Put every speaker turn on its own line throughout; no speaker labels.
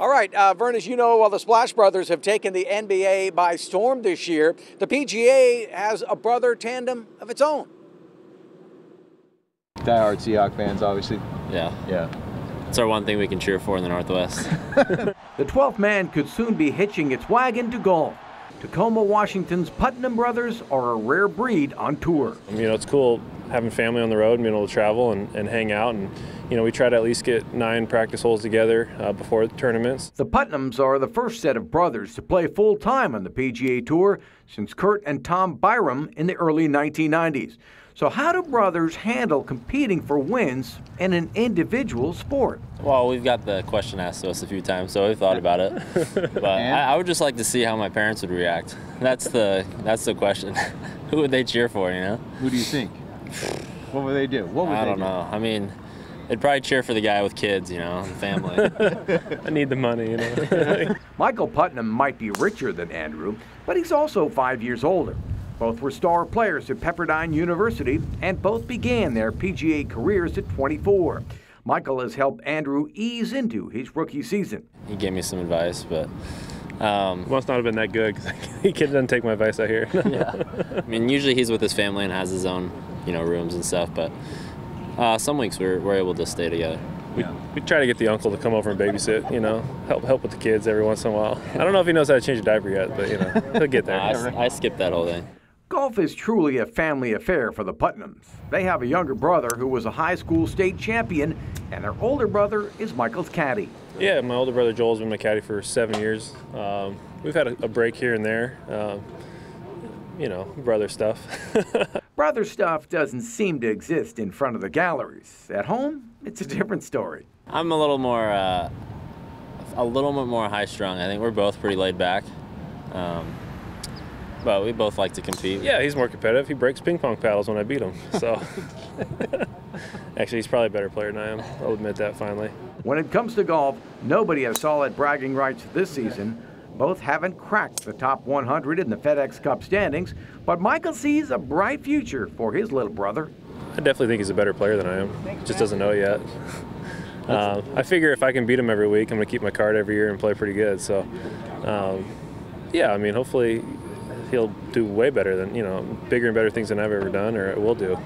All right, uh, Vern, as you know, while the Splash Brothers have taken the NBA by storm this year, the PGA has a brother tandem of its own.
Diehard Seahawk fans, obviously.
Yeah.
Yeah.
It's our one thing we can cheer for in the Northwest.
the 12th man could soon be hitching its wagon to golf. Tacoma, Washington's Putnam brothers are a rare breed on tour.
You know, it's cool having family on the road and being able to travel and, and hang out. And, you know, we try to at least get nine practice holes together uh, before tournaments.
The Putnams are the first set of brothers to play full time on the PGA Tour since Kurt and Tom Byrum in the early 1990s. So, how do brothers handle competing for wins in an individual sport?
Well, we've got the question asked to us a few times, so we've thought about it. But I, I, would just like to see how my parents would react. That's the that's the question. Who would they cheer for? You know?
Who do you think? What would they do? What would
I don't
do?
know. I mean, they'd probably cheer for the guy with kids, you know, and family.
I need the money, you know.
Michael Putnam might be richer than Andrew, but he's also five years older. Both were star players at Pepperdine University and both began their PGA careers at 24. Michael has helped Andrew ease into his rookie season.
He gave me some advice, but. Um,
Must not have been that good because he doesn't take my advice out here.
yeah. I mean, usually he's with his family and has his own, you know, rooms and stuff, but uh, some weeks we're, we're able to stay together.
We, we try to get the uncle to come over and babysit, you know, help help with the kids every once in a while. I don't know if he knows how to change a diaper yet, but, you know, he'll get there.
I, I skipped that whole thing.
Golf is truly a family affair for the Putnams. They have a younger brother who was a high school state champion, and their older brother is Michael's caddy.
Yeah, my older brother Joel's been my caddy for seven years. Um, we've had a, a, break here and there, um, you know, brother stuff.
brother stuff doesn't seem to exist in front of the galleries. At home, it's a different story.
I'm a little more, uh, a little bit more high strung. I think we're both pretty laid back. Um, but we both like to compete.
Yeah, he's more competitive. He breaks ping pong paddles when I beat him. So, actually, he's probably a better player than I am. I'll admit that finally.
When it comes to golf, nobody has solid bragging rights this season. Both haven't cracked the top 100 in the FedEx Cup standings, but Michael sees a bright future for his little brother.
I definitely think he's a better player than I am. Just doesn't know yet. Uh, I figure if I can beat him every week, I'm going to keep my card every year and play pretty good. So, um, yeah, I mean, hopefully he'll do way better than you know bigger and better things than I've ever done or will do.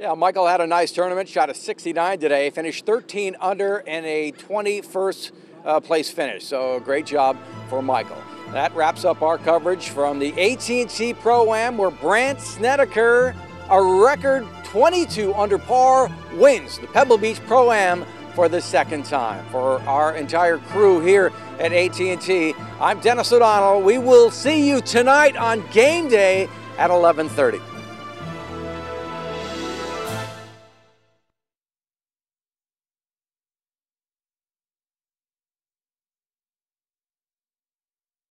Yeah, Michael had a nice tournament. Shot a 69 today. Finished 13 under and a 21st uh, place finish. So great job for Michael. That wraps up our coverage from the AT&T Pro-Am, where Brandt Snedeker, a record 22 under par, wins the Pebble Beach Pro-Am for the second time. For our entire crew here at AT&T, I'm Dennis O'Donnell. We will see you tonight on game day at 11:30.